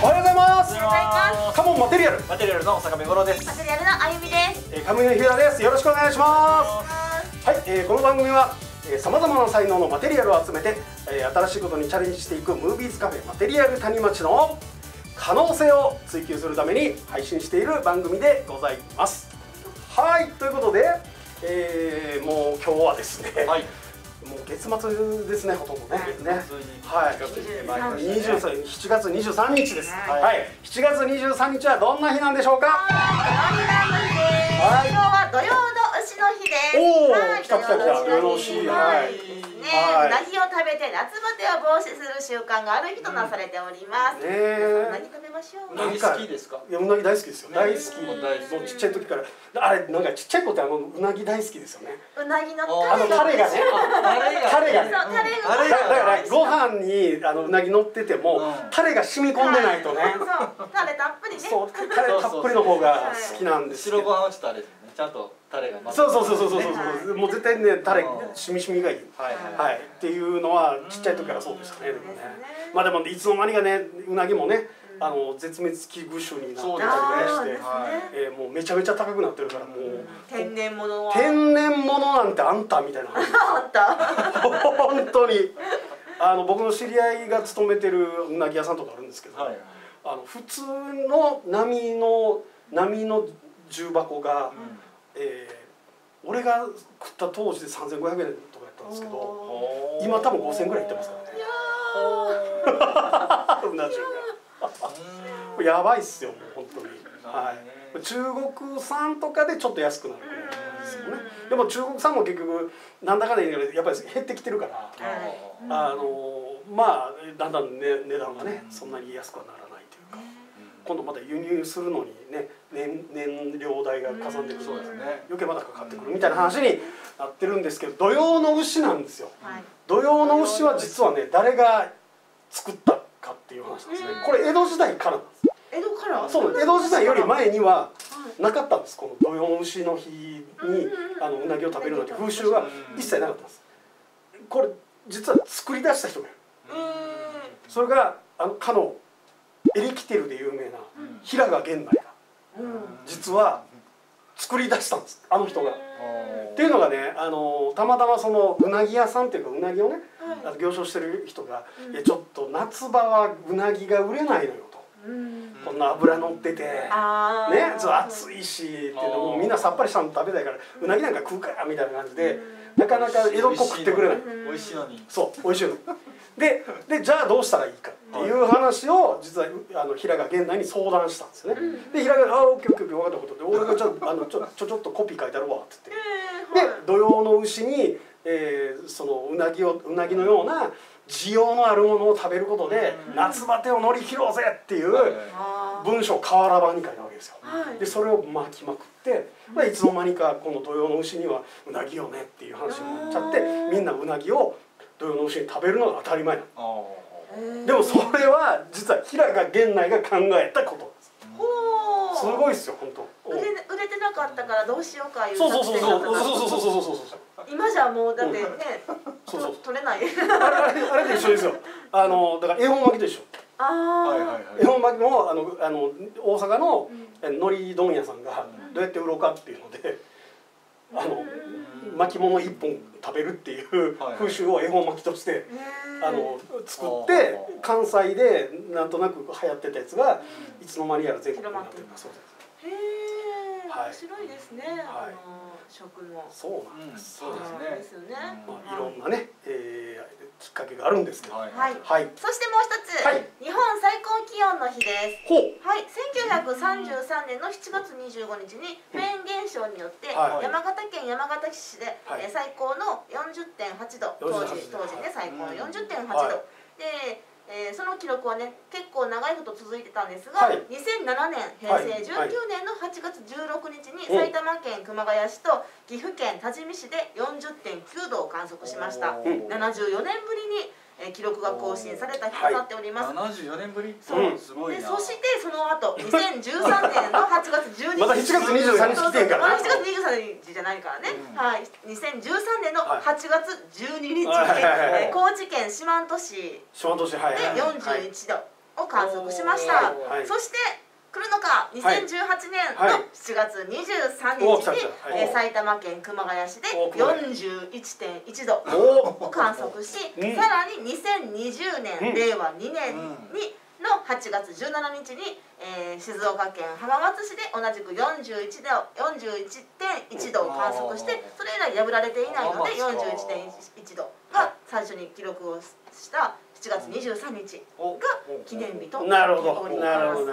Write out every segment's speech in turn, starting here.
おはようございます。おはようございます。カモンマテリアル、マテリアルの坂目五郎です。マテリアルのあゆみです。えムイの日浦です。よろしくお願いします。はい、えー、この番組はさまざまな才能のマテリアルを集めて、えー、新しいことにチャレンジしていくムービーズカフェマテリアル谷町の可能性を追求するために配信している番組でございます。はいということで、えー、もう今日はですね、はいもう月末ですねほとんどね。ね。はい。はい23 7月23日です。はい。はい、7月23日はどんな日なんでしょうか？はい。今日は土曜の牛の日です。おーはい来た来た来た。土曜の牛の日土曜の牛はい。はいね。はい。うなぎを食べて夏バテを防止する習慣がある日となされております。ねえ。うなぎ食べましょう。うなぎ好きですか？いやうなぎ大好きですよね。大好き。もう大好きもうちっちゃい時から。あれなんかちっちゃい子ってあのうなぎ大好きですよね。うなぎのタレがタレがね。タレが。ねタレが。タレだだからご飯飯にあのうなぎ乗ってても、うん。タレが染み込んでないとね、そうタレたっぷりね。そうタレたっぷりの方が好きなんですけど。白ご飯はちょっとあれですね。ちゃんとタレがそうそうそうそうそうそう、はいもう絶対ねタレうんしみしみがいい。はいはい。っていうのはちっちゃい時からそうでしたね。でもねですね。まあでもいつの間にかねうなぎもねあの絶滅危惧種になってたりとかしてあーですね。えーもうめちゃめちゃ高くなってるからもう。天然物は。天然物なんてあんたみたいな。話 あった。本当に。あの僕の知り合いが勤めてるうなぎ屋さんとかあるんですけど、はいあの普通の波の波の重箱が、えー俺が食った当時で3500円とかやったんですけどお今多分5000円ぐらいいってますからね。うな重が。やばいっすよもう本当に。はい。中国産とかでちょっと安くなるですよね。でも中国産も結局なんだかんだ言やっぱり減ってきてるからうんあのまあだんだん、ね、値段がねそんなに安くはならない今度また輸入するのにね燃燃料代がかさんでくる。そうですね。余計またかかってくるみたいな話になってるんですけど土用の牛なんですよ。はい。土用の牛は実はね誰が作ったかっていう話なんですね。これ江戸時代からなんです。江戸から？そう江戸時代より前にははい。なかったんです。この土用の牛の日にあのうなぎを食べるなんて風習が一切なかったんです。これ実は作り出した人がいる。それがあのかのエレキテルで有名な平賀源内が実は作り出したんですあの人が。っていうのがねあのたまたまそのうなぎ屋さんっていうかうなぎをね行商してる人が「いやちょっと夏場はうなぎが売れないのよ」と。うん「こんな脂乗ってて」ね、そう暑いしっていうのもみんなさっぱりしたの食べたいからうなぎなんか食うかみたいな感じでなかなか江戸っ子食ってくれない。美味しいのに。そう美味しいのででじゃあどうしたらいいかっていう話を実はあの平賀源内に相談したんですよね。で平賀が「あオッケーオッケーオッケー分かったことで俺がじゃああのちょちょちょっとコピー書いてあるわ」って。言ってで土用の牛に、えーそのうなぎをうなぎのような需要のあるものを食べることで夏バテを乗り切ろうぜっていう文章を瓦版に書いたわけですよ。はい。でそれを巻きまくって、まあ、いつの間にかこの土用の牛にはうなぎよねっていう話になっちゃってみんなうなぎを土用の牛に食べるのが当たり前なの。でもそれは実は平賀源内が考えたこと。すほうすごいっすよ本当。売れ売れてなかったからどうしようかいうそうそうそうそう。そうそうそうそうそうそう今じゃもうだってねそうそうと取れないあれと一緒ですよあのだから恵方巻きと一緒あはいはいあはい恵方巻きもあのあの大阪の海苔問屋さんがどうやって売ろうかっていうのであの巻物一本食べるっていう風習を恵方巻きとしてあの作って関西でなんとなく流行ってたやつがいつの間にやら全国になってるそうです面白いですねあの食の。そうなんです、そうですね。まあ、いろんなね、えーきっかけがあるんですけど。はい。はい。はい。そしてもう一つ。はい。日本最高気温の日です。ほう。はい、1933年の7月25日にフェーン現象によってはい。山形県山形市で、はい。えー最高の40.8度。当時48当時ね最高のうん。40.8度、はい。で、えーその記録はね結構長いこと続いてたんですが、はい。2007年平成はい。19年の8月16日にう。ん埼玉県熊谷市と岐阜県多治見市で40.9度を観測しました。おー。74年ぶりに、えー記録が更新された日となっております、74年ぶり？そう。すごいな。でそしてその後2013年の8月12日。まだ7月23日来てんからね。まだ7月23日じゃないからね、うん。はい。2013年のはい。8月12日に、はい高知県四万十市で四万十市はいはいはい。41度、を観測しました、おはい。そして来るのか2018年はい。の7月23日にえー埼玉県熊谷市でお熊谷。41.1度おを観測し、うん。さらに2020年、うん令和2年にの8月17日に、えー静岡県浜松市で同じく41度41.1度を観測してそれ以来破られていないので浜松か。41.1度が最初に記録をした7月23日おが記念日となるほど。おりなるほますど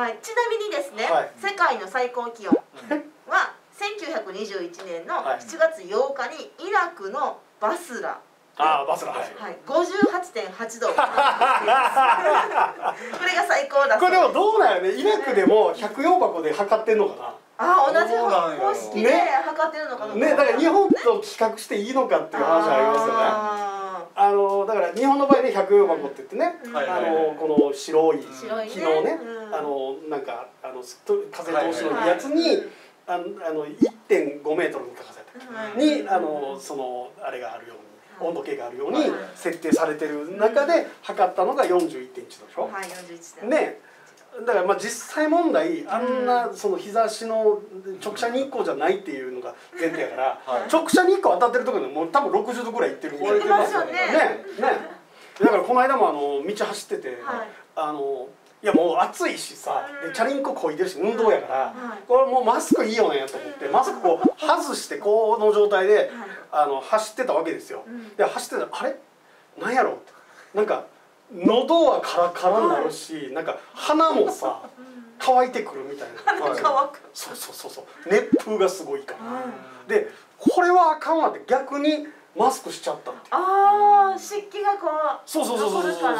はい、ちなみにですね、はい。世界の最高気温は1921年のはい。7月8日にイラクのバスラ、ああバスラはい。はい、58.8度を観測していますこれが最高だこれでもどうなんやね。イラクでも百葉箱で測ってんのかあ同じそうなんよ方式でね。測ってるのかな、なねだから日本と比較していいのかっていう話ありますよねああのだから日本の場合ね百葉箱って言ってねあのこの白い白いね。木のねうん。あのなんかあのすっと風通しのいいやつにはいあのあの1.5メートルの高さやったっはいけにあのそのあれがあるように温度計があるようにはい設定されてる中で測ったのが41.1度でしょ。はい41点。ねだからまあ実際問題あんなその日差しの直射日光じゃないっていうのが前提やからはい。直射日光当たってるところでもう多分60度ぐらいいってるみたいな。ますよね。ね。ね。だからこの間もあの道走ってて、はい。あのいやもう暑いしさでチャリンコこいでるし運動やから、はい。これもうマスクいいよねと思ってマスクこう外してこの状態ではい。あの走ってたわけですよ。うん。で走ってたらあれ？なんやろう？なんか喉はカラカラになるし、なんか鼻もさ乾いてくるみたいな、はい。そうそうそうそう。熱風がすごいから、うん。でこれはあかんわって逆にマスクしちゃったってああ湿気がこうそうそうそうそうそうそうそうそう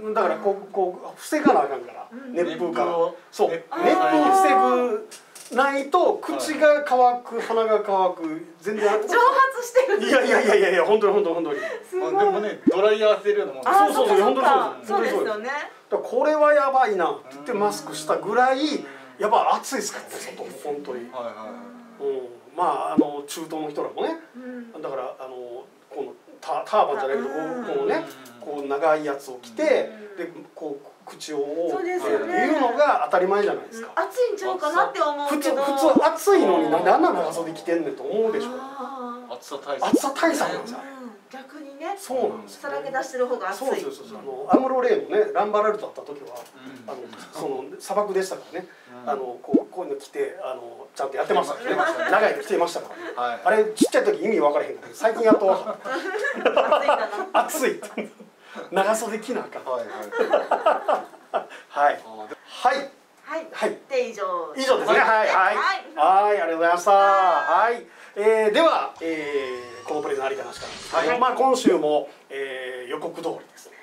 そう。だからこうこう防がなあかんから、うん。熱風から。熱風を。そう。熱熱風風防ぐないと口が乾く鼻が乾く全然蒸発してる。いやいやいやいやいや本当に本当に本当に。すごい。まあでもねドライヤー当てるようなもんそうそうそう本当そにそうですうですよね。だからこれはやばいなって言ってうんマスクしたぐらいやっぱ暑いですからね外も本当に、うん、はいはい。まああの中東の人らもね。うん。だからあのこのタターバンじゃないけどこうん。うこうねこう長いやつを着てでこう口を覆そううってですよね。い。うのが当たり前じゃないですか、暑いんちゃうかなって思う普通けど普通暑いのになん。であんな長袖着てんねんと思うでしょ暑さ対策。暑さ対策なんですよ。うん。逆にね。そうなんですよ、さらけ出してる方が暑い。そうそうそうそう。あのアムロレイのねランバラルトだった時はうん。あのその砂漠でしたからね。うん。あのこうこういうの着てあのちゃんとやってましたよね。着てましたね。長いの着てましたから。はい。あれちっちゃい時意味分からへんから最近やっと分かっ 暑い 暑いって 長袖着なあかん。はいはい。はい。はい。はい。はい。で以上。以上ですね。はい。はい。はい。はい。ありがとうございました。はい、えー、では、えー、このプレゼンありかなしかなん。ですけど、はい。まあ今週も、えー、予告通りですね、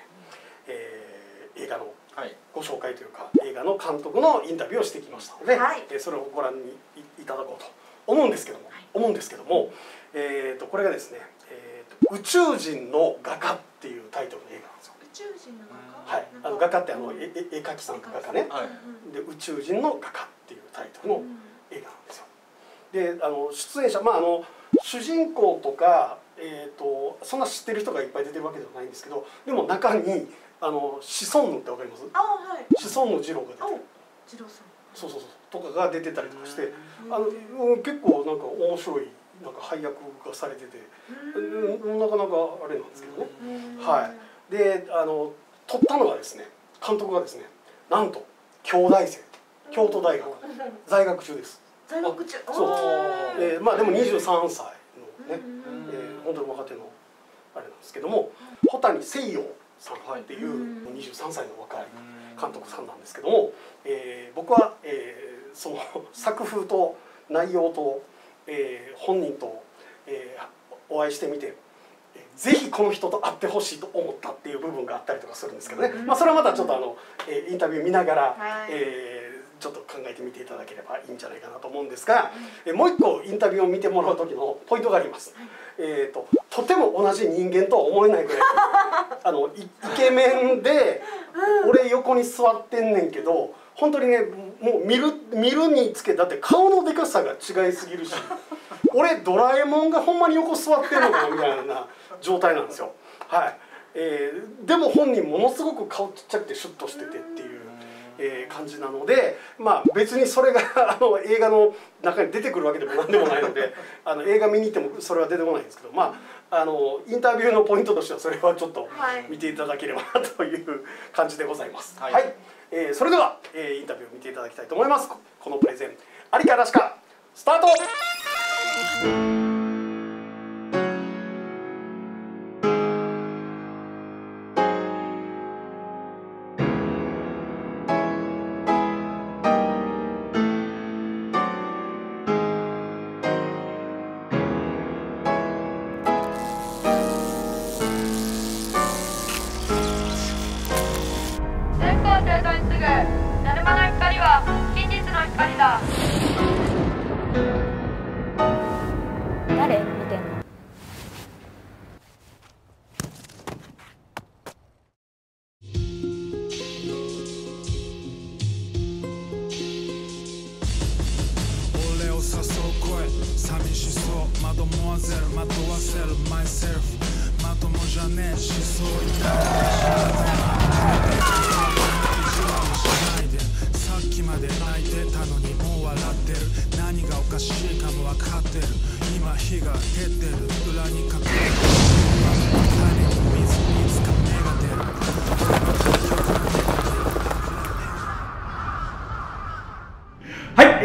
えー、映画のはい。ご紹介というか映画の監督のインタビューをしてきましたので、はい。えーそれをご覧にいいただこうと思うんですけども、思うんですけども、えー、とこれがですね、えーと「宇宙人の画家」っていうタイトルの映画はい、あの画家ってあの絵絵絵描きさんの画家ね。はいで宇宙人の画家っていうタイトルの映画なんですよ。であの出演者まああの主人公とか、えー、とそんな知ってる人がいっぱい出てるわけではないんですけどでも中にあのシソンヌってわかります？あはい。シソンヌ二郎が出ておる次郎さん。そうそうそう。とかが出てたりとかしてへあの、うん、結構なんか面白いなんか配役がされてて、うん、なかなかあれなんですけどね。はいであの撮ったのがですね監督がですねなんと京大生京都大学在学中です。在学中。そう。えー。まあでも23歳のね、うんえー本当に若手のあれなんですけども保谷誠陽さんっていううん。23歳の若いうん。監督さんなんですけども、えー僕は、えーその 作風と内容と、えー本人と、えーお会いしてみて。えーぜひこの人と会ってほしいと思ったっていう部分があったりとかするんですけどね、まあ、それはまたちょっとあの、えーインタビュー見ながら、はい。えーちょっと考えてみていただければいいんじゃないかなと思うんですが、えーもう一個インタビューを見てもらう時のポイントがあります。えー、ととても同じ人間とは思えないぐらい あのイイケメンで俺横に座ってんねんけど本当にねもう見る見るにつけだって顔のでかさが違いすぎるし俺ドラえもんがほんまに横座ってんのかなみたいな状態なんですよ。はいえーでも本人ものすごく顔ちっちゃくてシュッとしててっていう。えー感じなので、まあ、別にそれが あの映画の中に出てくるわけでも何でもないので あの映画見に行ってもそれは出てこないんですけど、まあ、あのインタビューのポイントとしてはそれはちょっとはい見ていただければなという感じでございます。は、はいいえーそれでは、えーインタビューを見ていただきたいと思います。ここのプレゼンありかなしかスタート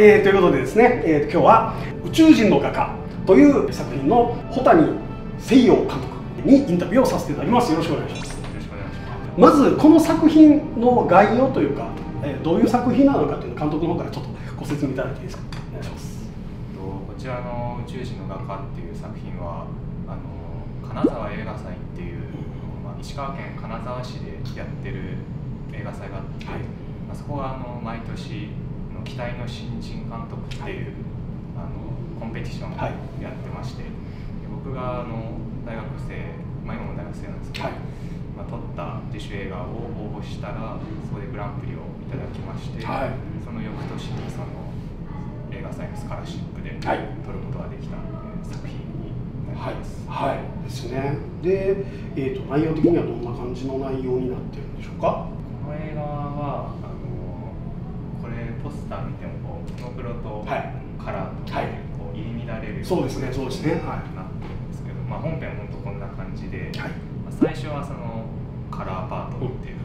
えーということでですね、えー今日は「宇宙人の画家」という作品の穂谷誠陽監督にインタビューをさせていただきます。よろしくお願いします。まずこの作品の概要というか、えーどういう作品なのかというのを監督の方からちょっとご説明いただいていいですか？お願いします。とこちらの「宇宙人の画家」っていう作品はあの金沢映画祭っていう、まあ、石川県金沢市でやってる映画祭があって、はい。まあ、そこはあの毎年あの期待の新人監督っていう、あのコンペティションをはい。やってまして、で僕があの大学生、まあ、今も大学生なんですけど、はい。まあ、撮った自主映画を応募したらそこでグランプリをいただきまして、はい。その翌年にその映画祭のスカラシップではい。撮ることができた、えー作品になります。はい、ですね。で、えー、と内容的にはどんな感じの内容になってるんでしょうか？この映画はあのポスター見てもこうモノクロとはい。カラーとはい。こう入り乱れるそうですねそうですね。はいなってるんですけど、まあ、本編は本当こんな感じで、はい。まあ、最初はそのカラーパートっていう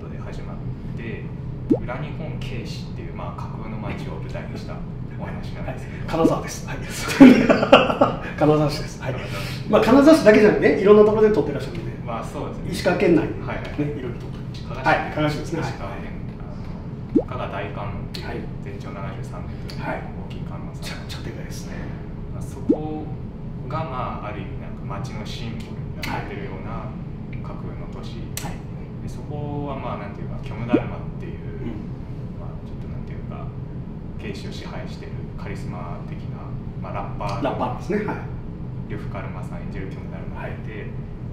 ことで始まって、裏日本警視っていう、まあ、架空の街を舞台にしたお話なんですけど、金沢です、はい、金沢市です、はい。まあ、金沢市だけじゃなくてねいろんなところで撮ってらっしゃるんで。まあそうですね。石川県内。ね、はいはい。いろいろ撮って加賀市はい。加賀市ですね。石川県あの加賀大観音っていうはい。全長73メートルのはい。大きい観音さん、くちゃでかいですね。まあ、そこがまあある意味なんか街のシンボルになってるような架空の都市、はい。でそこはまあなんていうか虚無だるまっていう、うん。まあちょっとなんていうか警視を支配してるカリスマ的な、まあ、ラッパーラッパーですね。はい。呂布カルマさん演じる虚無だるまがいて、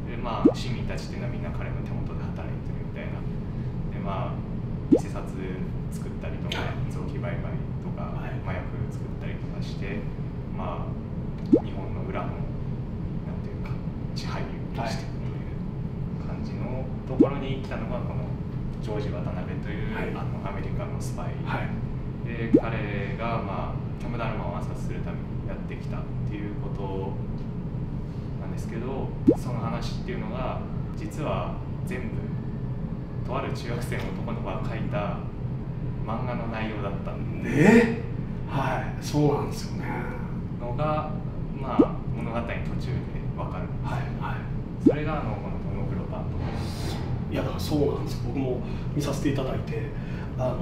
でまあ市民たちっていうのはみんな彼の手元で働いてるみたいな。でまあ偽札作ったりとかはい。臓器売買とか、はい。麻薬作ったりとかしてまあ日本の裏のなんていうか支配をしていくという感じのところに来たのがこのジョージ渡辺という、はい。あのアメリカのスパイ、はい。で彼がまあキャムダルマを暗殺するためにやってきたっていうことなんですけどその話っていうのが実は全部とある中学生の男の子が書いた漫画の内容だったえ？はいそうなんですよね。のがまあ物語の途中で分かるはいはい。それがあのこのモノクロパート。いやだからそうなんですよ。僕も見させていただいてあの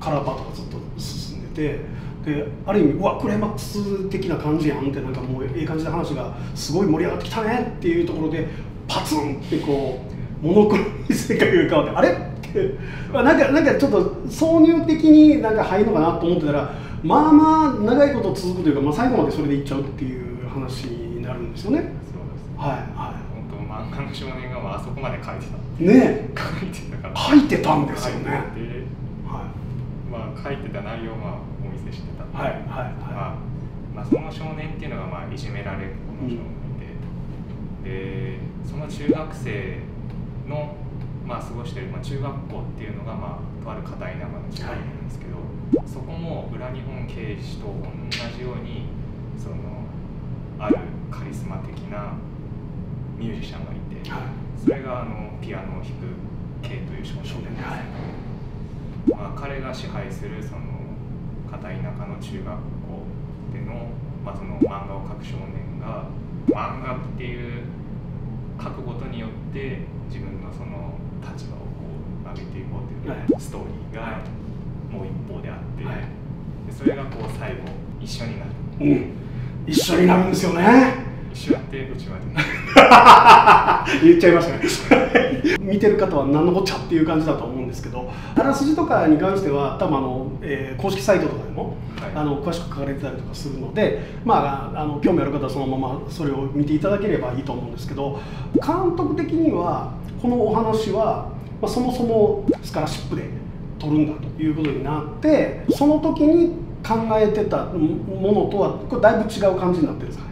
カラーパートがずっと進んでてである意味うわクライマックス的な感じやんってなんかもうええ感じで話がすごい盛り上がってきたねっていうところでパツンってこうモノクロに世界が変わってあれ？っ てまあなんかなんかちょっと挿入的になんか入るのかなと思ってたらまあまあ長いこと続くというか、まあ、最後までそれでいっちゃうっていう話になるんですよね。そうですはいは本当漫画の少年がまああそこまで書いてた。いね。書いてたから。書いてたんですよね。書い。まあ書いてた内容をまあお見せしてた。いはいはい。はまあ、まあその少年っていうのがまあいじめられっ子の少年で、でその中学生の、まあ、過ごしてる、まあ、中学校っていうのが、まあ、とある片田舎の中学なんですけど、そこも裏日本刑事と同じようにそのあるカリスマ的なミュージシャンがいて、はい。それがあのピアノを弾く K という少年なんです、まあ、彼が支配するその片田舎の中学校での,、まあその漫画を描く少年が漫画っていう書くことによって自分のその立場をこう上げていこうというはい。ストーリーがもう一方であって、はい。でそれがこう最後一緒になる。うん。一緒になるんですよね一緒やってうちまで。言っちゃいましたね。見てる方は何のこっちゃっていう感じだと思うんですけどあらすじとかに関しては多分あの、えー公式サイトとかでも、はい。あの詳しく書かれてたりとかするので、まあ、あの興味ある方はそのままそれを見ていただければいいと思うんですけど監督的にはこのお話は、まあ、そもそもスカラシップで撮るんだということになってその時に考えてたものとはこれだいぶ違う感じになってるんです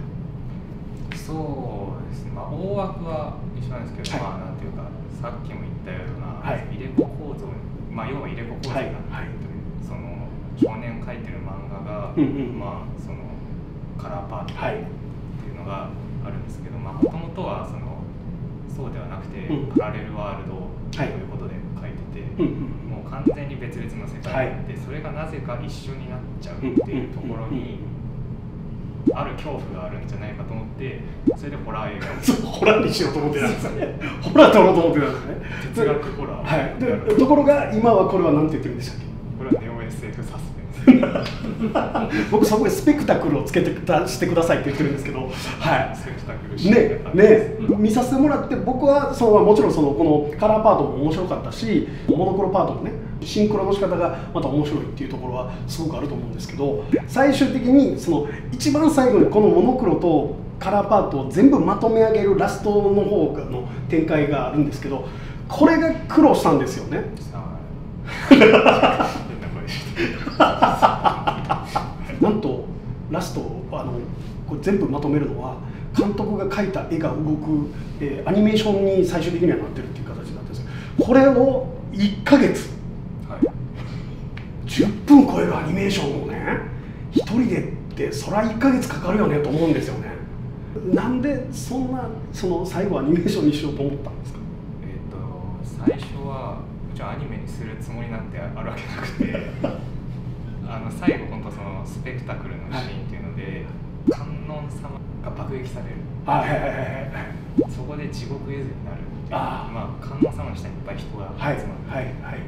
そうですね、まあ、大枠は一緒なんですけど、はい。まあなんていうかさっきも言ったような、はい。入れ子構造まあ要は入れ子構造になっているという、その少年描いてる漫画が、うんうんまあそのカラーパートっはい。ていうのがあるんですけど、まあもともとはそのそうではなくて、うん。パラレルワールドとはいいうことで書いてて、うんうんもう完全に別々の世界があって、それがなぜか一緒になっちゃうっていうところに、ある恐怖があるんじゃないかと思ってそれでホラー映画 ホラーにしようと思ってたんですね。ホラー撮ろうと思ってたんですね。哲学ホラーはい。ところが今はこれは何て言ってるんでしたっけ？これはネオ SF サスペンス 僕そこでスペクタクルをつけてしてくださいって言ってるんですけど、はスペクタクルねがあったん見させてもらって僕はそのもちろんそのこのカラーパートも面白かったしモノクロパートもねシンクロの仕方がまた面白いっていうところはすごくあると思うんですけど最終的にその一番最後にこのモノクロとカラーパートを全部まとめ上げるラストの方の展開があるんですけどこれが苦労したんですよね。はい変な声してなんとラストあのこれ全部まとめるのは監督が描いた絵が動く、えーアニメーションに最終的にはなってるっていう形になってるんですよ。これを1ヶ月はい。10分超えるアニメーションをね一人でってそりゃ1ヶ月かかるよねと思うんですよね。なんでそんなその最後アニメーションにしようと思ったんですか？えっ、と最初はじゃあアニメにするつもりなんてあるわけなくて あの最後本当そのスペクタクルのシーンっていうので、観音様が爆撃される。はいはいはいはいはい。そこで地獄絵図になるっていう。あー。まあ観音様の下にいっぱい人がはい集まって、はいはい。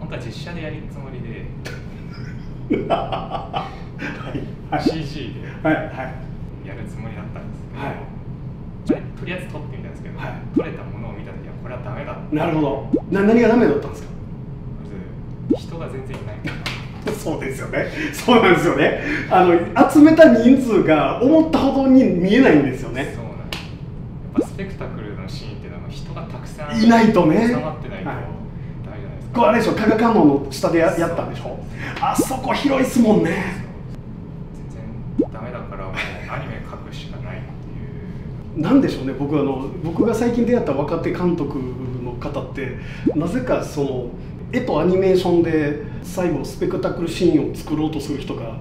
本当は実写でやるつもりで。はいはい。CG で。はいはい。やるつもりだったんですけど、はい。まあとりあえず撮ってみたんですけど、はい。撮れたものを見た時はこれはダメだ。なるほど。な何がダメだったんですか？まず人が全然いないそうですよね。そうなんですよね。あの集めた人数が思ったほどに見えないんですよね。そうなんですやっぱスペクタクルのシーンっていうのは人がたくさんいないとね収まってないとはいこれあれでしょ、加賀観音の下でややったんでしょ。あそこ広いっすもんね。全然ダメだからもうアニメ描くしかないっていうなんでしょうね。僕あの僕が最近出会った若手監督の方ってなぜかその絵とアニメーションで最後スペクタクルシーンを作ろうとする人が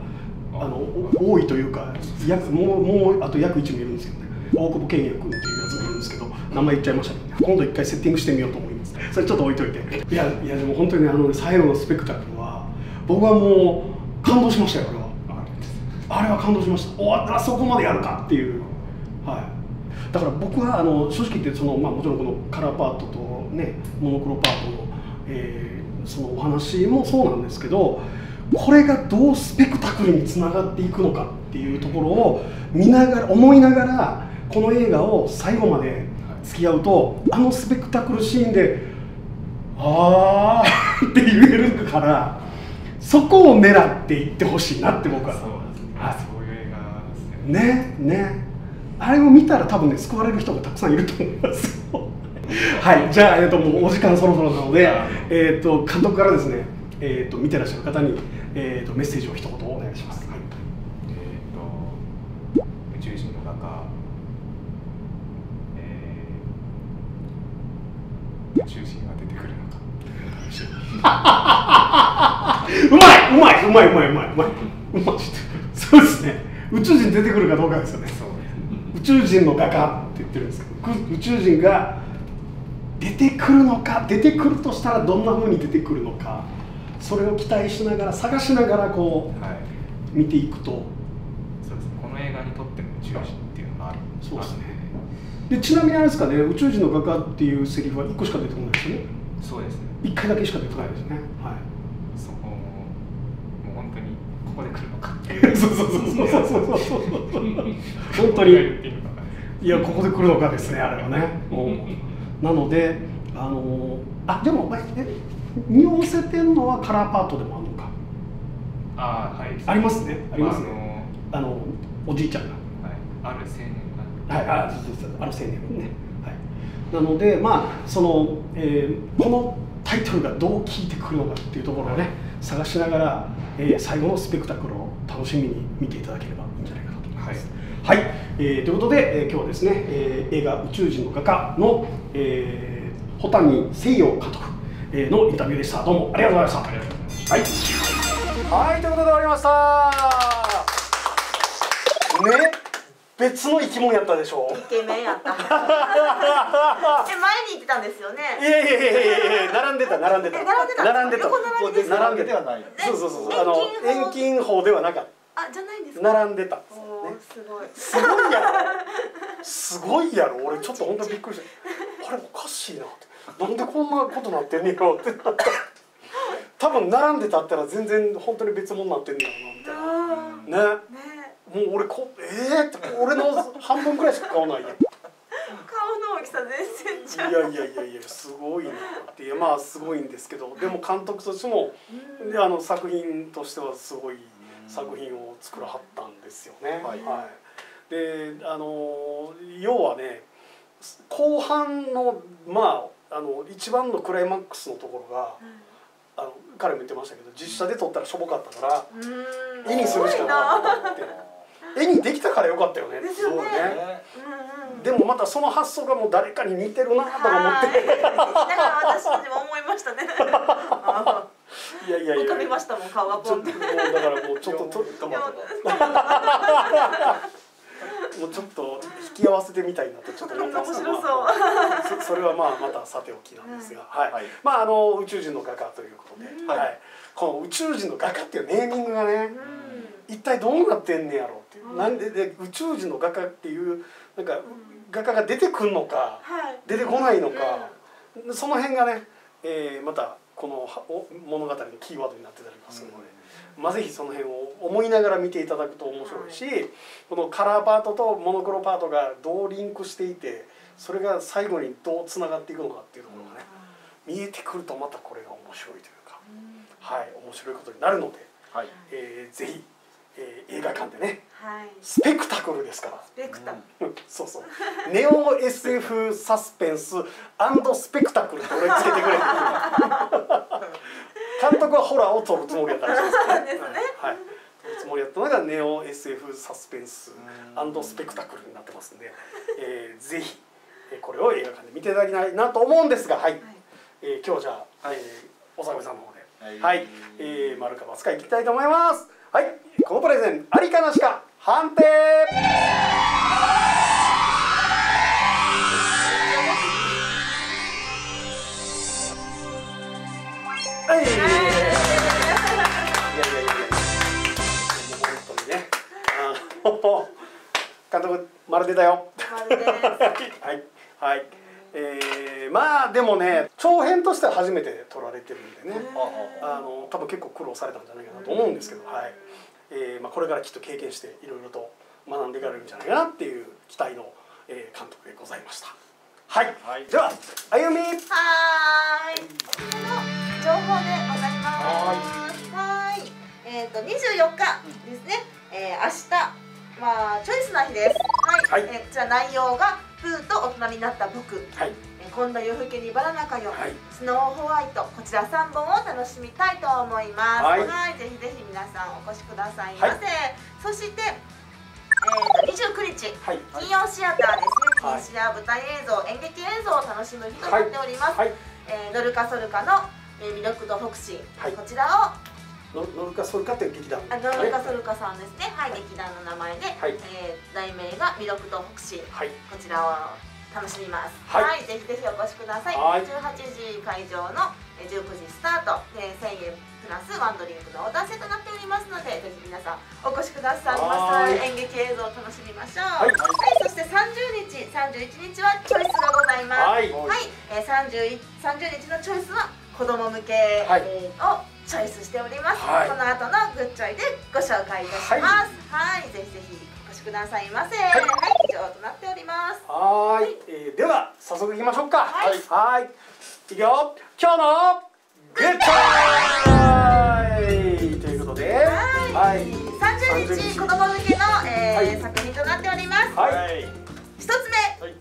あ。のお多いというか約もうもうあと約1名いるんですよ。ね大久保健也君っていうやつがいるんですけど名前言っちゃいましたけど、ね、今度一回セッティングしてみようと思います。それちょっと置いといて。いやいやでも本当にねあの最後のスペクタクルは僕はもう感動しましたよ俺は。あれは感動しました。おあそこまでやるかっていう。はい。だから僕はあの正直言ってその、まあ、もちろんこのカラーパートとねモノクロパートの、えーそのお話もそうなんですけどこれがどうスペクタクルにつながっていくのかっていうところを見ながら思いながらこの映画を最後まで付き合うとあのスペクタクルシーンで「あー」って言えるからそこを狙っていってほしいなって僕は。そうですね、はいそういう映画ですね。ねね。あれを見たら多分ね救われる人がたくさんいると思いますよはいじゃあ、えー、ともうお時間そろそろなので、えー、と監督からですね、えー、と見てらっしゃる方に、えー、とメッセージを一言お願いします、はい。えっ、と宇宙人の画家、えー宇宙人が出てくるのか。うまいうまいうまいうまいうまいうまい。うまい。そうですね。宇宙人出てくるかどうかですよね。宇宙人の画家って言ってるんですけどく宇宙人が出てくるのか出てくるとしたらどんな風に出てくるのかそれを期待しながら探しながらこはい、う見ていくと。そうですね。この映画にとっても宇宙人っていうのがある。そうですね。でちなみにあれですかね宇宙人の画家っていうセリフは1個しか出てこないですよね。そうですね。1回だけしか出てこないですね。はい。そこももう本当にここで来るのかっていう。そうそうそうそうそうそうそう 本当に。いやここで来るのかですねあれはね。う。んなのであのあでもまあえ匂わせてんのはカラーパートでもあるのか？ああはい。ありますね。ありますね。ああのおじいちゃんが。のはい、ある青年が。はいあそうそうそう。あの青年ね。はい。なのでまあその、えーこのタイトルがどう効いてくるのかっていうところをね探しながら、えー最後のスペクタクルを楽しみに見ていただければはい、えーということで、えー今日はですね、えー映画「宇宙人の画家の」えー、保谷誠陽監督、えーのインタビューでした。どうもありがとうございました。はい、はい、ということで終わりました。ね別の生き物やったでしょ。イケメンやった。え前に行ってたんですよいねやいやいやいやいや並んでた並んでた。え並んでた。並んでた。横並びですここ並んでた。ではないそうそうそうそう。あの遠遠近法ではなかっあじゃないんです並んでた。んですよおーねすごい。すごいやろ。すごいやろ。俺ちょっと本当びっくりした。あれおかしいなって。なんでこんなことなってんねやろ。ってなった。多分並んでたったら全然本当に別物になってんねやろなみたいな。ねね。もう俺こえー、って俺の半分くらいしか顔ないやん。顔の大きさ全然いやいやいやいやすごいなって。いうまあすごいんですけど。でも監督としてもであの作品としてはすごい作品を作らはったんですよね。はい。であの要はね後半のまああの一番のクライマックスのところがあの彼も言ってましたけど実写で撮ったらしょぼかったからうーん。絵にするしかなかったと思って絵にできたからよかったよね。ですよね。そうね。うんうん。でもまたその発想がもう誰かに似てるなとか思って。はい。だから私たちも思いましたね。あ いやいやいや。ー浮かびましたもん顔がポンって。もうだからもうちょっと。とトマトもうちょっと引き合わせてみたいなとちょっと思ってます。面白そう。まあそ それはまあまたさておきなんですが、はい、はい。まああの宇宙人の画家ということで、うん。はい、この宇宙人の画家っていうネーミングがね、う一体どうなってんねやろうっていう、うん。なんでで宇宙人の画家っていうなんか画家が出てくるのかはい。出てこないのか、その辺がね、えーまたこの物語のキーワードになってたりもするので。まあ、ぜひその辺を思いながら見ていただくと面白いし、このカラーパートとモノクロパートがどうリンクしていてそれが最後にどうつながっていくのかっていうところがね見えてくるとまたこれが面白いというか、はい面白いことになるので、はい。えーぜひ、えー映画館でね。はい。スペクタクルですから。スペクタうん。そうそう。ネオ SF サスペンススペクタクルって俺つけてくれ監督はホラーを撮るつもりやったらしいですねですねはい。撮るつもりやったのがネオ SF サスペンススペクタクルになってますんで、えーぜひえーこれを映画館で見ていただきたいなと思うんですがはい、えー今日じゃあ、えーおさめさんの方で。はい。はい、えー、丸かバスかいきたいと思います。はいこのプレゼンありかなしか判定はい。いやいやいやいや。本当にね。監督丸出たよ。丸ですはいはい。えー、まあでもね長編としては初めて撮られてるんでね。あの多分結構苦労されたんじゃないかなと思うんですけど、はい。えー、まあこれからきっと経験していろいろと学んでいかれるんじゃないかなっていう期待の、えー、監督でございました。はい。はいではあゆみ。はーい。この情報でございます。はーい。えっ、と24日ですね。えー、明日まあチョイスな日です。はい。はいえーこちら内容がプーと大人になった僕。はい。えー今度夜更けにバラ中よ、はい。スノーホワイト。こちら3本を楽しみたいと思います。ははい。い、ぜひぜひ皆さんお越しくださいませ、はい。そして、えー、と29日。はい。金曜シアターですね、はい。金シア舞台映像演劇映像を楽しむ日となっております、はい。えーノルカソルカの、えー魅力と北進、はい。こちらを。ノノルカソルカって劇団。あノルカソルカさんですね。はい。劇団の名前で、はい。えー題名が魅力と北進はい。こちらを楽しみます。ははいい、ぜひぜひお越しください。はい18時会場のえー19時スタート、で1000円プラスワンドリンクのオーダーセットになっておりますので、ぜひ皆さんお越しくださいまはいせ。演劇映像を楽しみましょう。ははいい、そして30日、31日はチョイスがございます。はいはい、えー、30, 30日のチョイスは子供向けはいをチョイスしております。はいこの後のグッチョイでご紹介いたします。はい、ぜひぜひくださいませ。はい、以上となっております。はーい、えーでは早速いきましょうか。はい。はーい。いくよ。今日のグッチョイ。ということで。はい、三十30日。子供向けの、えーはい。作品となっております。はい。一つ目、はい。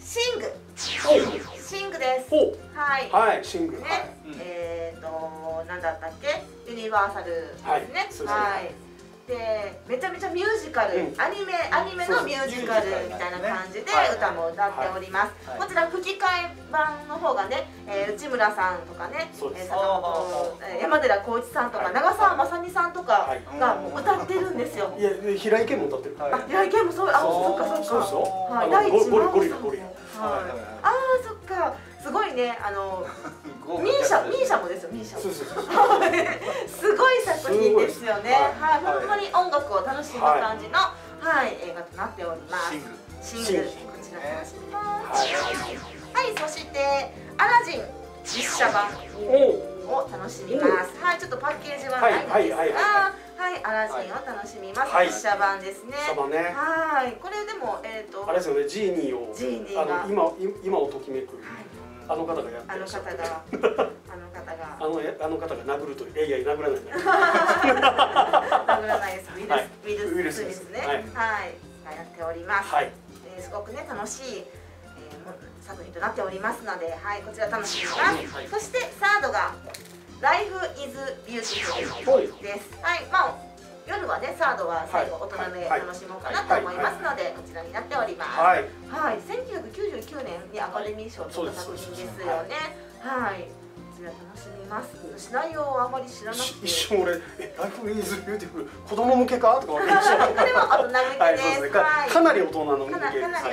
シング、シングです。おはい。はい。シングルね、はい。えっ、となんだったっけ、ユニバーサルですね。はいでめちゃめちゃミュージカル、うん。アニメアニメのミュージカルみたいな感じではい。歌も歌っております。はい。こちら吹き替え版の方がね、えー内村さんとかね、坂本えー山寺宏一さんとか、はい。長澤まさみさんとかはい。がもう歌ってるんですよ。いやで平井堅も歌ってる。はいあ、平井堅もそう、あ、そっかそっか。はい、第一ゴゴリ番ゴリ。ラゴリラはい。ああ、そっか。すごいね、あのミーシャ、ミーシャもですよ、ミーシャも。すごい作品ですよね。はい、はい本当に音楽を楽しむ感じの、はい、映画となっております。シングルこちら楽しみます。はいはい、そしてアラジン実写版おを楽しみます。はい、ちょっとパッケージはないんですが、はいアラジンを楽しみます。はい実写版ですね。はい、これでもえっ、とあれですよねジーニーをジーニーがあの今今をときめくはいあの方がやってあの方があの方が。あのやあの方が殴るといやいや殴らないね殴らないです。ウィルス、はいウィルスウィルススミスね。ははい。い、がやっております。はい。えーすごくね楽しい、えーも作品となっておりますので、はいこちら楽しみます。そしてサードが Life is Beautiful です。はい。まあ夜はねサードは最後はい大人ではい楽しもうかなと思いますのでこちらになっております。はい。はい、1999年にアカデミー賞を取った作品ですよね。はい、こちら楽しみます。シナリオをあまり知らなくて。一瞬俺「え Life is Beautiful 子供向けか?」とか思って。一 瞬これは大人向けはいです。かはい。かなり大人の向け。かなり大人向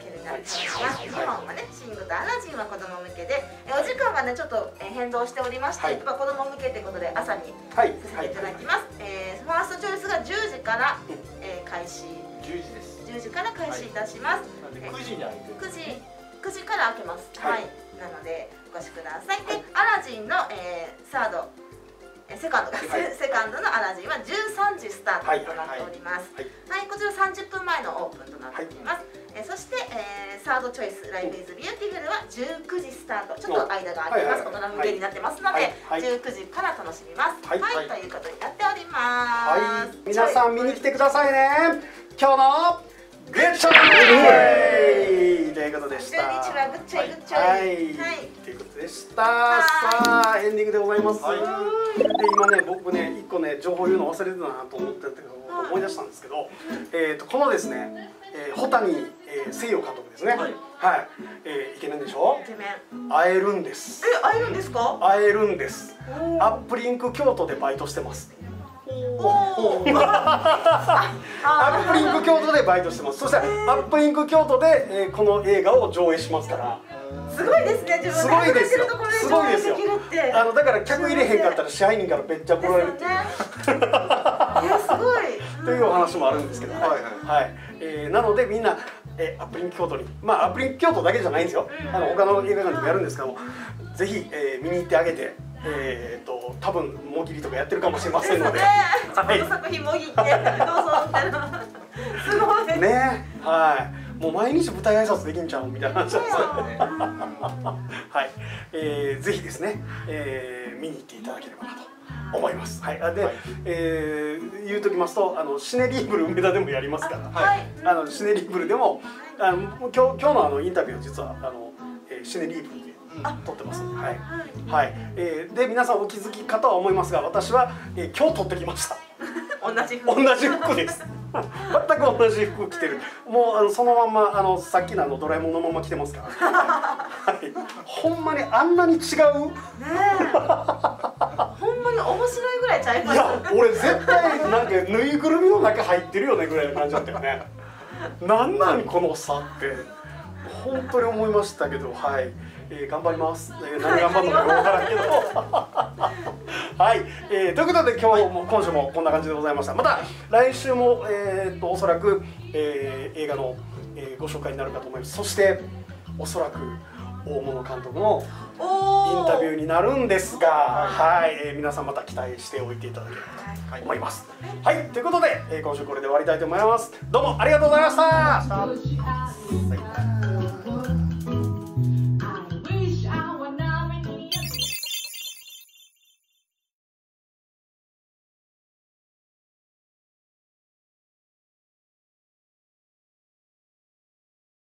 けになはいっております。日本はね、シングとアラジンは子供向けで、えお時間がねちょっとえ変動しておりまして、はいまあ子供向けということで朝にはいさせていただきます。えーファーストチョイスが10時から、えー開始、10時です10時から開始いたします。なんで9時に開いてる9時9時から開けます。は、はいいなのでお越しください。で、アラジンの、えーサード。えーセカンドが、はいセセカンドのアラジンは13時スタートとなっております。はいはい、こちら30分前のオープンとなっています。えーそして、えーサードチョイス Life is Beautiful は19時スタート。ちょっと間が空いてます。はいはい大人向けになってますので、はいはい19時から楽しみます。はいはい、ということになっております。はい。皆さん見に来てくださいね。今日のグッチョイ。ということでした30日はグッチョイグッチョイ。はい、はい。ということでした。さあエンディングでございます、はい。で今ね僕ね一個ね情報言うの忘れてたなと思ってたけどはい。思い出したんですけど、えー、とこのですね、えー、ホタニ、えー、西洋監督ですね。はい。はい、えーイケメンでしょ？イケメン。会えるんです。え、会えるんですか？会えるんです。アップリンク京都でバイトしてます。おお。アップリンク京都でバイトしてます。そしてアップリンク京都で、えーこの映画を上映しますから。すごいですね。自す分で。ごいですよ。働いてるところすごいですよで上映できるって。あのだから客入れへんかったら支配人からめっちゃ怒られる。っていね。いやすごい。というお話もあるんですけど、はいはい。はい。えーなのでみんな、えーアップリンク京都に。まあアップリンク京都だけじゃないんですよ、あの他の映画館でもやるんですけどもぜひ、えー見に行ってあげてえー、と多分もぎりとかやってるかもしれませんので。ね。この作品もぎってどうぞみたいな。すごい。ね。はい。もう毎日舞台挨拶できんちゃうみたいな話ですよ。はい、えー、ぜひですね、えー見に行っていただければなと思います。はい、あで、はい。えー言うときますと、あのシネリーブル梅田でもやりますから、はい。あのシネリーブルでも、あの今日今日のあのインタビューは実はあの、えーシネリーブルで撮ってます。ん。で、はい、はい、えーで皆さんお気づきかとは思いますが、私は、えー今日撮ってきました。同じ風同じ服です。全く同じ服着てる。もうあのそのまんまあのさっきのあのドラえもんのまま着てますから、はい、ほんまにあんなに違う？ね面白いぐらいちゃいますいや俺絶対なんかぬいぐるみの中入ってるよねぐらいの感じだったよね。なんなんこの差って。本当に思いましたけどはい、えー頑張ります、えー何頑張るのか分からんけど。はい、えーということで今日も今週もこんな感じでございました。また来週もえーっとおそらく、えー映画の、えーご紹介になるかと思います。そしておそらく大物監督のイおンタビューーになるんですが、はい、えー皆さんまた期待しておいていただければと思います。はい、ということで、えー今週これで終わりたいと思います。どうもありがとうございました。はい